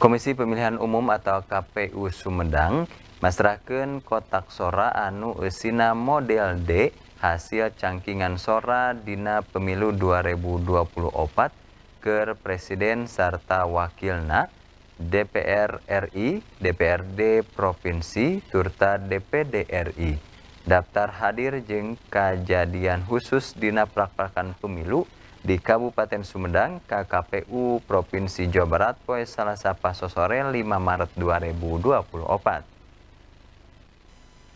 Komisi Pemilihan Umum atau KPU Sumedang masrahkan kotak sora anu usina model D hasil cangkingan sora dina pemilu 2024 ke Presiden serta Wakilna DPR RI, DPRD Provinsi, turta DPD RI. Daftar hadir jeng kejadian khusus dina prakpakan pemilu di Kabupaten Sumedang KKPU Provinsi Jawa Barat poe Salasa sore 5 Maret 2024.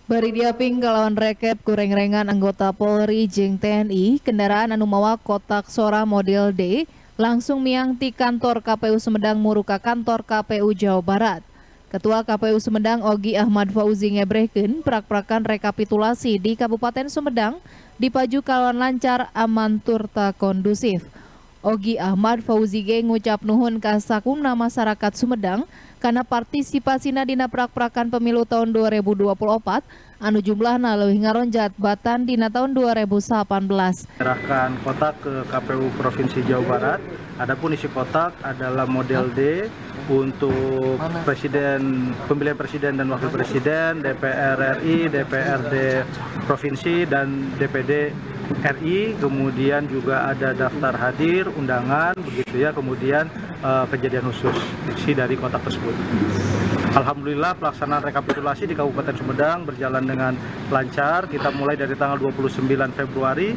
Bari diaping kalawan rekep kureng-rengan anggota Polri jeng TNI kendaraan anu mawa kotak sora model D langsung miang ti kantor KPU Sumedang muruka kantor KPU Jawa Barat. Ketua KPU Sumedang Ogi Ahmad Fauzi ngebrehkeun prak-prakan rekapitulasi di Kabupaten Sumedang dipaju kalawan lancar aman turta kondusif. Ogi Ahmad Fauzi ge ngucap nuhun ka sakungna masyarakat Sumedang karena partisipasi dina prak-prakan pemilu tahun 2024 anu jumlahna leuwih ngaronjat batan dina tahun 2018. Serahkan kotak ke KPU Provinsi Jawa Barat. Adapun isi kotak adalah model D untuk presiden pemilihan presiden dan wakil presiden, DPR RI, DPRD provinsi dan DPD RI, kemudian juga ada daftar hadir, undangan, begitu ya, kemudian uh, kejadian khusus isi dari kotak tersebut. Alhamdulillah pelaksanaan rekapitulasi di Kabupaten Sumedang berjalan dengan lancar. Kita mulai dari tanggal 29 Februari,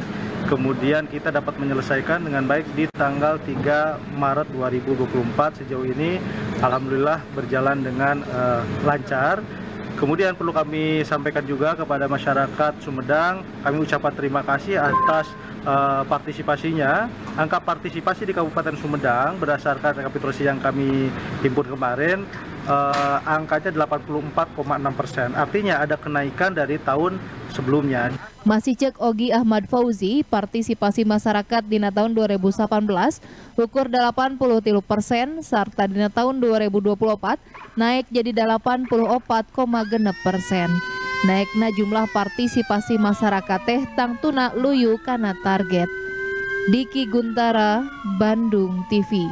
kemudian kita dapat menyelesaikan dengan baik di tanggal 3 Maret 2024. Sejauh ini Alhamdulillah berjalan dengan uh, lancar. Kemudian perlu kami sampaikan juga kepada masyarakat Sumedang, kami ucapkan terima kasih atas uh, partisipasinya. Angka partisipasi di Kabupaten Sumedang berdasarkan rekapitulasi yang kami himpun kemarin uh, angkanya 84,6 persen. Artinya ada kenaikan dari tahun sebelumnya. Masih cek Ogi Ahmad Fauzi, partisipasi masyarakat di tahun 2018 ukur 83 persen, serta di tahun 2024 naik jadi 84,6 persen. Naiknya jumlah partisipasi masyarakat teh tang tuna luyu karena target. Diki Guntara, Bandung TV.